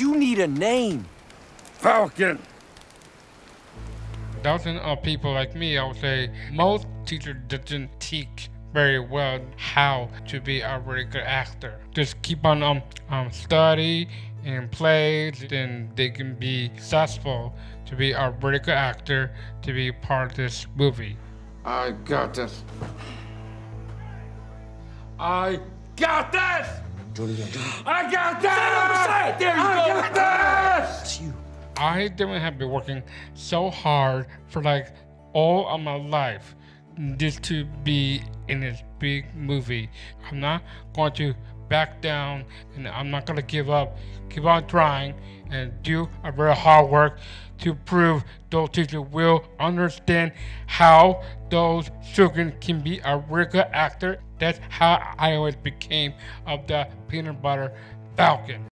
You need a name. Falcon. Thousands of people like me, I would say most teachers didn't teach very well how to be a really good actor. Just keep on um, um study and play, then they can be successful to be a really good actor to be part of this movie. I got this. I got this! I got this! There you I go. got this! It's you. I definitely have been working so hard for like all of my life just to be in this big movie. I'm not going to back down and I'm not to give up. Keep on trying and do a very hard work to prove those teachers will understand how those children can be a real good actor. That's how I always became of the peanut butter falcon.